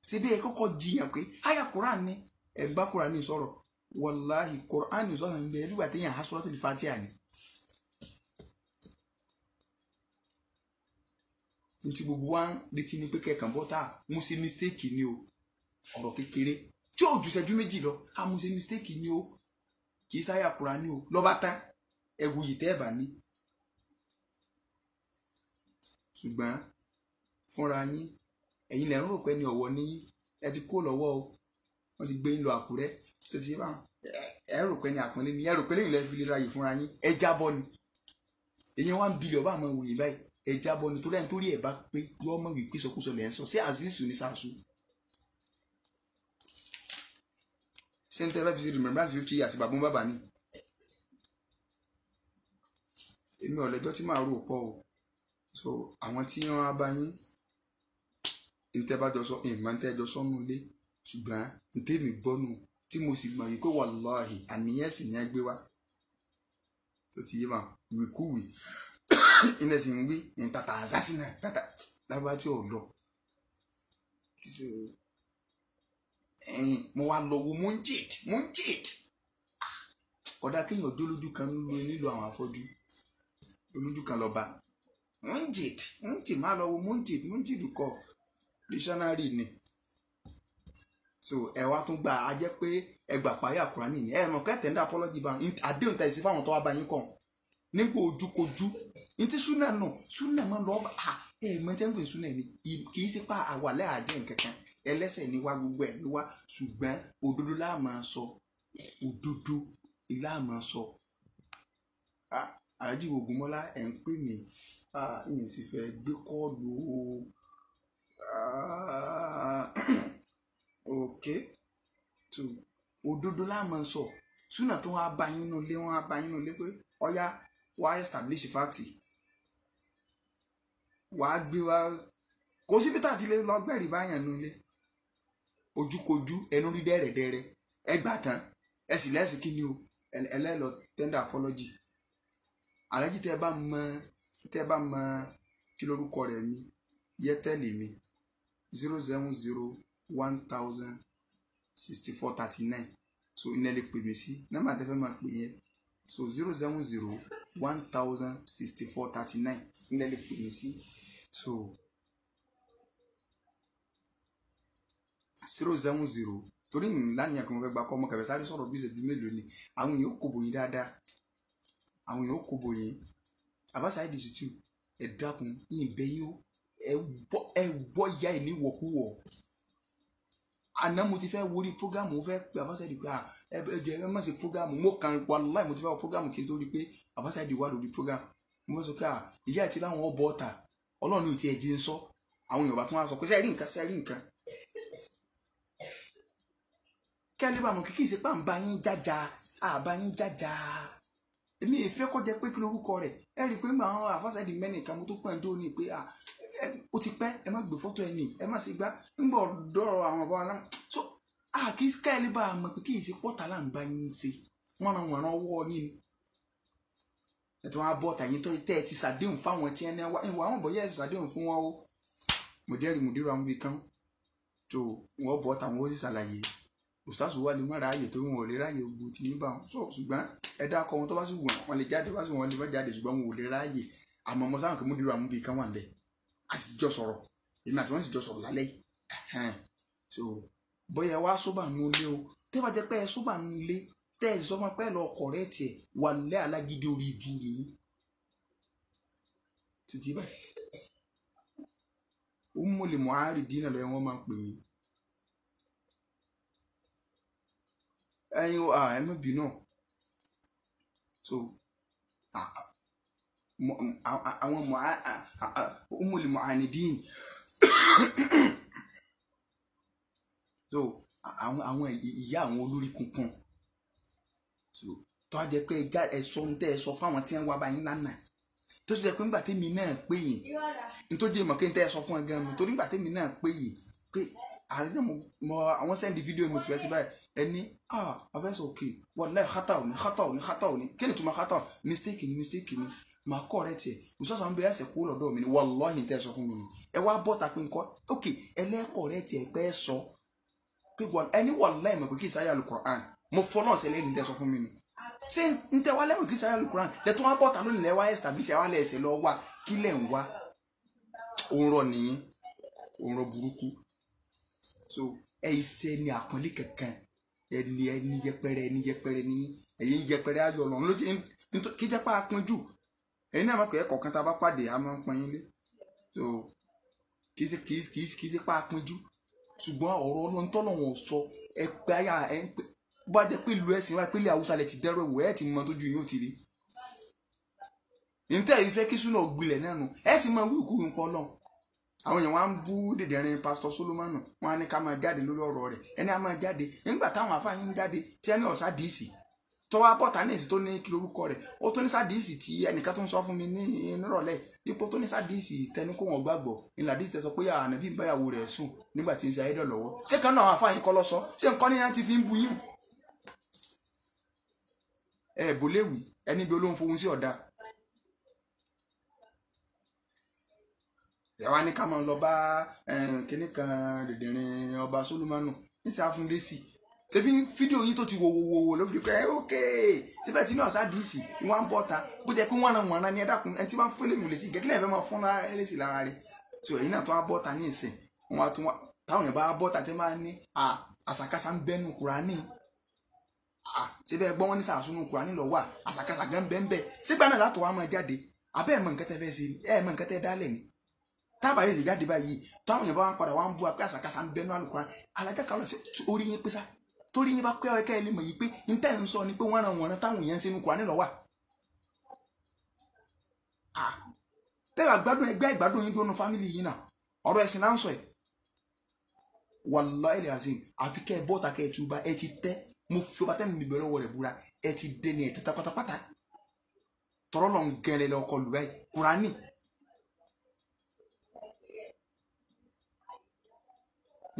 Ṣe bẹ́ẹ̀ kọ́kọ́ jiyàn pé àyà Quran ni. Ẹ̀ ń bá Quran sọ̀rọ̀. Wàláhì Quran sọ̀rọ̀ ń bẹ nígbà téèyàn há Suratul Fatiha ni. ntí gbogbo wa ń retí ni pé kẹkàn bọ́ tá a mú sí mistake ni o. Ọ̀rọ̀ kékeré tí ò ju ṣẹ́jú méjì lọ sí mistake ni o. Kì í sáyà Quran ni o. Lọ́ba tán ẹ̀wù yìí tẹ́ ẹ̀ bá ní. Ṣùgbọ́n fúnra yín ẹ̀yin lẹ̀ ń rò pé ní ọ̀wọ́ níyí ẹ ti kó lọ́wọ́ o. Wọ́n ti gbé yín lọ àkúrẹ́. Tó ti bá ẹ rò pé ní àpọ́nlé ni ẹ rò pé lẹ́yìn lẹ́ẹ̀ fi lè ra yìí fúnra yín. Ẹ jábọ́ ni. Èyí wá ń bilẹ̀ ọba àmọ́ ìwòye báyìí. Ẹ jábọ́ ni torí ẹni torí ẹ̀ bá pé yọ ọmọ ìwé pèsòkúsọ lẹ́ ń sọ. Sí àzízù ní sàásù. Sẹ́ńtẹ́ bá fi ṣe remembrance fifty years bàbá ń bàbá ni èmi ọ̀lẹ́jọ́ tí màá rò pọ̀ o. So àwọn tí wọn bá yín ntẹ́bàjọ sọ ìmọ̀ntẹ́jọ sọ́nù ilé. Ṣùgbọ́n ntẹ́mi gbọ́nù tí mo sì mọ̀ wípé wàláhì àníyàn sì ní ẹgbẹ́ wa tó ti yé ma wíkúwì iná sì ń wí ní tata àzásínà tata lábá tí lọ ẹyin mo wá lọ wo munjid munjid. Kódà kéèyàn dólójú kan nílò àwọn afọ́jú. Olójú kan lọ́ba. Munjid munjid máa lọ wo munjid munjid kọ. Dictionary ni. So ẹ wá tún gba a jẹ pé ẹ gbà pààyà Kùránì ni. Ẹ mọ kẹtẹ ń dá apology bá àdéhùn tẹ ẹ sí fáwọn tó wá bá yín kàn nígbà ojúkojú. Ní ti súnà nù súnà máa lọ. Bá ẹ mọ tẹ́ ń pè súnà ni. Kì í ṣe pa àwàlẹ́ àjẹ́ nǹkan kan ẹlẹ́sẹ̀ ni wá gbogbo ẹ̀ ló wá. Ṣùgbọ́n òdodo láà máa sọ. Òdodo láà máa sọ. Àrájì Ògúnmọ́lá ẹ̀ ń pè mí. Ìyẹn sì fẹ́ gbé kọ́ọ̀lù ok. Tó òdodo láàmú sọ. Súnà tó wá bá yín nulẹ̀ wọ́n á bá yín nulẹ̀ pé ọ̀yá wàá establish fáàtì wàá gbé wá. Kò síbi tá lè lọ gbẹ̀rì báyàn nulẹ̀ ojúkojú ẹnu rí dẹ́rẹ̀dẹ́rẹ́. Ẹ gbà tán ẹ sì lẹ́sìn kí ni o? Ẹlẹ́lọ tender apology. Àlájì tẹ́ bá mọ tẹ́ bá mọ kí lórúkọ rẹ̀ mi yẹ tẹ́lẹ̀ mi zero seven zero one thousand sixty four thirty nine so iná lè pè mí sí nọ́mbà tẹ́ fẹ́ máa pè yẹn. So zero seven zero one thousand sixty four thirty nine iná lè pè mí sí. So zero seven zero. Torí lánìyàn kan fẹ́ gba kọ́ ọmọ kẹfẹ́ sáré sọ̀rọ̀ bí ìṣẹ́jú mélòó ni. Àwọn èèyàn ó kó bòyìn dáadáa. Àwọn èèyàn ó kó bòyìn. Àbáṣà ìdìsí tù ẹ dákun yín bẹ yín ó ẹ wọ ya ẹ ní wọkúwọ àná mo ti fẹ́ wọrí programu mo fẹ́ pe àbáṣáìdì pé ẹ jẹ ẹ má ṣe programu mo kàn wàláì mo ti fẹ́ wọ programu kí n tó rí pé àbáṣáìdì wà lórí programu mo fẹ́ sọ pé ìyá àti láwọn ọbọ̀ ọ̀tà. Ọlọ́run ò tiẹ̀ jí ń sọ. Àwọn èèyàn bá tún wá sọ pé sẹ́ẹ̀rí nǹkan? Sẹ́ẹ̀rí nǹkan kẹ́lẹ́ bá mọ̀ kí kì í ṣe pà ń bá yín jájà àbá yín jájà. Èmi ìfẹ́ kọjá pé kí lórúkọ rẹ̀? Ẹ rí i pé màá àwọn àfáṣáìdì mẹ́nìkan mo tó pọ̀ ń dó ní pé ó ti pẹ́ ẹ má gbé fọ́tò ẹ nì ẹ má sì gbá. Ń bọ̀ dọ̀rọ̀ àwọn ọba aláwọ̀ so àkí kẹ́lí bá a mọ̀ pé kí ìsìn pọ́tà là ń bá yín ṣe. Wọ́n ran wọ̀n ọwọ́ yín ni. Ẹ̀tọ́ wọn bọ́ tàyín tó tẹ́ ẹ ti ṣàdéhùn fáwọn tí ẹni wá ìwà àwọn bọ̀yẹ́ ẹ̀ ṣàdéhùn fún wọn o. Mọ̀dẹ́rì mùdírò àwọn ibi kan. Tó wọ́n bọ́ tàwọn ó sì ṣàlàyé òṣàṣù wà ní mọ́ra ààyè tó wọn ò lè ráàyè ogun tí ní bá wọn. So ṣùgbọ́n ẹ̀dá akọ wọn tó bá sì wọ̀n wọn lè jáde bá sì wọn lè má jáde ṣùgbọ́n wọn ò lè ráàyè àmọ́ ọmọ sáwọn kò mú dúró àwọn ibi kan wà ń bẹ̀ a sì jọ sọ̀rọ̀. Èmi àti wọn sì jọ sọ̀rọ̀ lálẹ́. So bóyá wá sóbà nu ilé o tẹ́ bá jẹ́ pé ẹ sóbà nu ilé tẹ́ ẹ sọ fún pé ẹ lọ ọkọ̀ rẹ tiẹ̀ wà lẹ́ alágídí orí ibu nìyí títí báyìí. Pè yín ẹ̀yin à ẹ má bínú. So àwọn Ummul Mu'anidin. So àwọn ìyá àwọn olórí kunkun so tó a jẹ pé ẹ sọ ń tẹ ẹ sọ fáwọn tí wọn wá báyìí lánàá. Tó sì jẹ pé nígbà tèmi náà pé yìí nítorí mọ̀ kí n tẹ́ ẹ sọ fún ẹ gan-an torí nígbà tèmi náà pé yìí pé àrídà mo àwọn sẹ́ndì fídíò mi tìbẹ́ sí báyìí ẹni ah abẹ́sọ̀ òkè wallahi xata òní xata òní xata òní kí ni tuma xata mistake ni mistake ni. Màá kọ́ rẹ tiẹ̀ òṣìṣẹ́ àwọn bẹ́ẹ̀ ẹsẹ̀ kó lọ́dọ̀ mi ni. Wallahi tẹ́ ẹ sọ fún mi ni. Ẹ wá bọ́ ta pé nǹkan ok ẹlẹ́kọ̀ rẹ tiẹ̀ pẹ́ sọ. Pé ẹni wallahi mọ̀ pé kí sáyà Al-Qur'an. Mo fọlọ́ ọ̀sẹ̀ lẹ́yìn tẹ́ sọ fún mi ni. Ṣé n tẹ wá lẹ́mọ̀ kí sáyà Al-Qur'an? Lẹ́tọ́ wá bọ́ta lónìí lẹ́wà ẹ̀ wá lẹ́sẹ̀ lọ́ wá. Kí lẹ̀ ń wá? Òun rọ nìyí òun rọ burúkú so ẹ iṣẹ́ ni àpọ́nlé kankan. Ẹni ẹni yẹpẹrẹ ẹni yẹpẹrẹ ní ẹ̀yin yẹpẹrẹ ayọ̀ lọ́run ló jẹ́ kí jẹ́ pa apin jù. Ẹ̀yin náà máa pẹ́ kọ̀ọ̀kan tá a bá pàdé a máa ń pọn lé. So kì í ṣe kì í kì í kì í ṣe pa apin jù. Ṣùgbọ́n ọ̀rọ̀ ọlọ́run tọ́lọ́wọ̀n sọ ẹ pé ayà ẹ ń pè bá jẹ́ pé ìlú ẹ̀sìn pé ilé haúsá lẹ ti dẹ́rọ̀ ẹ̀wò ẹ̀ ti mọ tójú yín ó ti rí. Ntẹ́ yìí fẹ́ kí súnà gbilẹ̀ náà nù ẹ̀ sì máa kúrú nǹkan náà àwọn èèyàn wá ń bú dèdèrìn pásítọ̀ Solomoni wọn á ní ká máa jáde lórí ọ̀rọ̀ rẹ̀. Ẹni á máa jáde. Nígbà táwọn afáyín ń jáde tí ẹni ọ̀sá dìísì tọ́wọ́ abọ́ta ní èsì tó ní kí lórúkọ rẹ̀ ó tó ní sádìísì tí ẹnìkan tó ń sọ fún mi ní nírọ̀lẹ́ ipò tó ní sádìísì tẹni kó wọn gbàgbọ́ ìlà dìísì tẹ sọ pé ànábì ń báyàwó rẹ̀ sùn nígbà tí ń ṣe ayédọ̀ lọ́wọ́. Ṣé kan náà àwọn afáyín kọ́ lọ sọ? Ṣé nǹkan ní yẹn ti fi ń bu yín? Ẹ bò léwu ẹni bí olóhùn fohùn sí ọ̀dà wá ní ká máa lọ bá kinní kan dèdèrìn ọba Solomoni níṣẹ́ àfúndésì ṣebí fídíò yín tó ti wo ló fi pé ok. Síbẹ̀ tí ní ọ̀sá dìísì ni wọ́n á bọ̀ ta bó jẹ́ pé wọ́n ran wọ̀nra ní ẹ dákun ẹni tí wọ́n fẹ́lẹ̀ mú lè sí gẹ́gẹ́ lẹ́yìn fẹ́ máa fún lẹ́sì lára rẹ̀? So èyí náà tó wá bọ̀ ta ní ìsìn. Wọn tún wá táwọn yẹn bá bọ̀ ta tẹ́ máa ní àṣàkáṣà ń bẹ́nu Kùránì. Síbẹ̀ gbọ́n wọn ní sàásùnù Kùránì lọ wà. Àṣàkáṣà gan bẹ́ẹ̀ bẹ́ẹ̀ sígbà náà látọ̀ wá máa jáde? Fẹ́ ni tábà yìí jáde báyìí táwọn yẹn bá wọn padà wọn bú apẹ àṣàkáṣà ń bẹnu àlùkùrán alájà kan lọ sí orí yín pé sá torí yín bá pẹ́ ọ̀ẹ́kẹ́ ẹ lè mọ̀ yìí pé n tẹ́ ń sọ ni pé wọ́n ran wọ̀nran táwọn èèyàn ń sinú kùránì lọ́wọ́. Bẹ́ẹ̀ àgbádùn ẹgbẹ́ ìgbádùn yín dúró fámìlì yìí náà ọ̀rọ̀ ẹ̀sìn náà ń sọ ẹ̀. Wallahi azim àfi kẹ́ ẹ bọ́ta kẹ́ ẹ túba ẹ ti tẹ́ mo fi ọba tẹ́nu mi bẹ̀rẹ̀ wọlé búra ẹ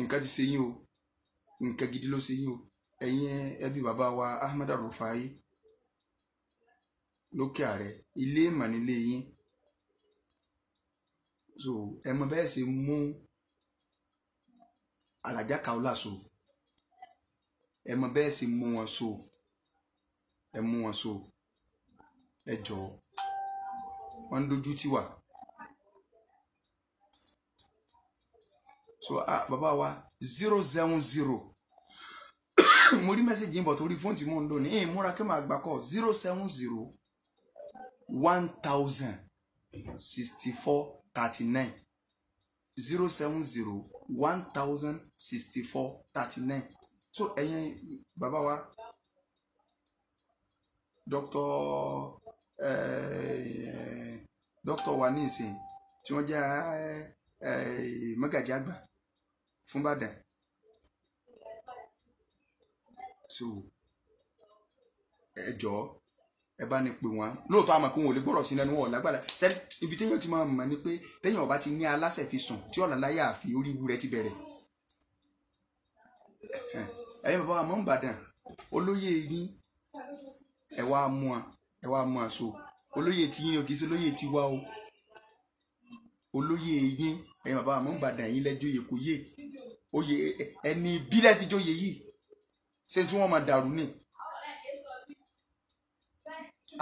nǹkan ti ṣe yín o. Nǹkan gidi ló ṣe yín o. Ẹ̀yin ẹbí bàbá wa Ahmed Rufai lókè ààrẹ ilé ìmọ̀ nílé yín. So ẹ mọ bẹ́ẹ̀ ṣe mú alájà Kaola so. Ẹ mọ bẹ́ẹ̀ ṣe mú wọn so. Ẹ mú wọn so. Ẹ jọ̀ọ́ wọn ń dojú tì so ah bàbá wa zero seven zero. *coughs* Mo rí mẹ́sẹ̀gì yín bọ̀ torí fóònù tí mò ń lò ní ìyìn múra kí màá gbà kọ́ zero seven zero one thousand sixty four thirty nine zero seven zero one thousand sixty four thirty nine so ẹ̀yin bàbá wa dr dr wa ní ìsìn tí wọ́n jẹ́ mọ́gàjí àgbà fún Ìbàdàn. So ẹ jọ̀ọ́ ẹ bá ní pè wọ́n. Lóòótọ́ àmọ́ kí wọn ò lè gbọ́rọ̀ sí lẹ́nu wọn lágbára. Ibi téèyàn ti máa mọ̀ ni pé téèyàn ọba ti ní aláṣẹ fi sùn tí ọ̀nà láyà àfi orí ibu rẹ ti bẹ̀rẹ̀. Ẹ̀yin bàbá wa mọ̀ ń bàdàn olóyè yín ẹ wá mú a ẹ wá mú a so. Olóyè tí yín o kì í ṣe olóyè tí wá o. Olóyè yín ẹ̀yin bàbá wa mọ̀ ń bàdàn yín lẹ́jọ́ yẹ kò yé oyè ẹni bílẹ̀ fi jóye yìí. Ṣé tí wọ́n máa dàrú ni?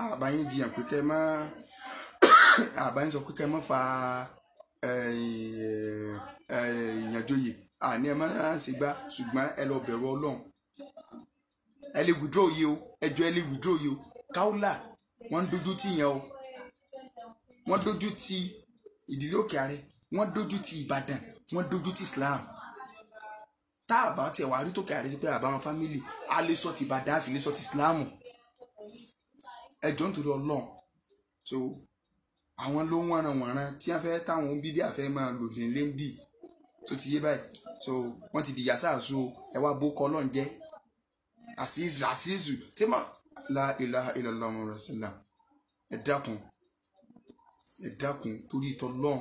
Àbáyín jiyàn pé kẹ́ mọ́ àbáyín sọ pé kẹ́ mọ́ fa ìyànjóye àní ẹ máa ń ṣe gbá ṣùgbọ́n ẹ lọ bẹ̀rù ọlọ́run. Ẹ lè withdraw yìí o. Ẹjọ́ ẹ lè withdraw yìí o. Kaola wọ́n ń dojú tì yẹn o. Wọ́n dojú tì ìdílé òkè àrẹ wọ́n dójú ti ìbàdàn. Wọ́n dójú ti islam tá a bá tiẹ̀ wá rí tókè àrẹ sí pé àbáwọn fámìlì a lè sọ ti a sì lè sọ ti islam ẹjọ́ nítorí ọlọ́run. So àwọn ló ń wọ̀nràn wọ̀nràn tí wọ́n fẹ́ táwọn bídí àfẹ́ máa lò nílé ń bì. Tó ti yé báyìí. So wọ́n ti dìyà sáàsó ẹ wá bókọ ọlọ́run jẹ́. Àṣìṣù àṣìṣù. Tí mà? La ilaha illallah rasulullah ẹ dákun. Ẹ dákun torí ìtọ́ lọ́n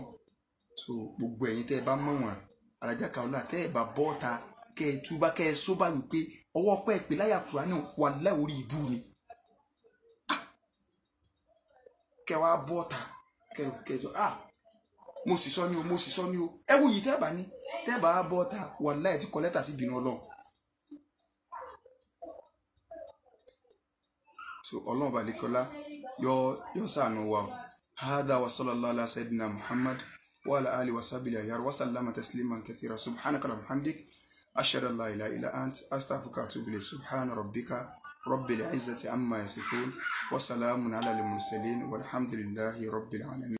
so gbogbo ẹ̀yin tẹ́ ẹ bá mọ̀ wọ́n alájà kàwọ́lá tẹ́ ẹ bá bọ́ ta kẹ́ ẹ túbá kẹ́ ẹ sóbà wípé ọwọ́ pẹ́ pé láyà kúránì wà láì orí ìbú ni kẹ́ ẹ wá bọ́ ta kẹ́ kẹ́ sọ ah! Mo sì sọ ni o mo sì sọ ni o. Ẹ wò yìí tẹ́ ẹ bá ní tẹ́ ẹ bá bọ́ ta wà láì ti kọ lẹ́tà sí ìbínú ọlọ́run. So ọlọ́run balẹ̀kọ́lá yọ yọ sànù wa hada wa sallallahu ala sayyidina muhammad wa ala ali wa sahbihi ayyar wa sallama tasliman kathira. Subhanaka wa hamdik أشهد أن لا إله إلا أنت أستغفرك وأتوب إليك. سبحان ربك رب العزة عما يصفون وسلام على المرسلين والحمد لله رب العالمين.